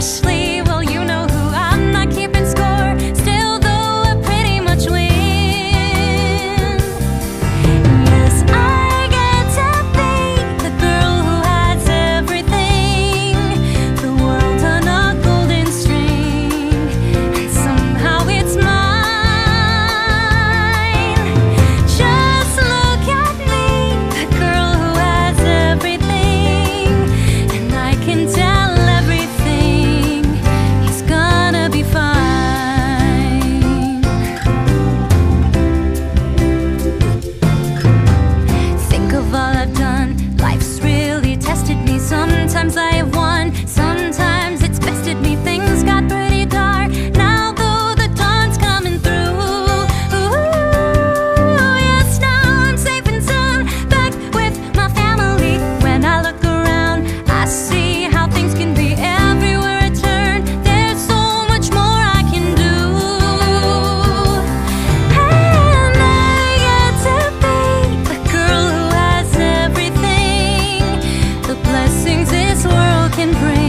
Ashley. embrace.